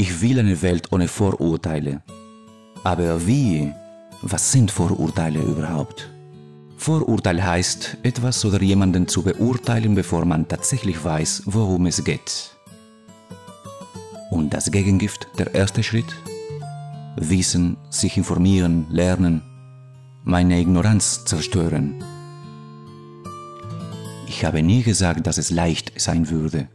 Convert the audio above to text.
Ich will eine Welt ohne Vorurteile. Aber wie? Was sind Vorurteile überhaupt? Vorurteil heißt, etwas oder jemanden zu beurteilen, bevor man tatsächlich weiß, worum es geht. Und das Gegengift, der erste Schritt? Wissen, sich informieren, lernen, meine Ignoranz zerstören. Ich habe nie gesagt, dass es leicht sein würde.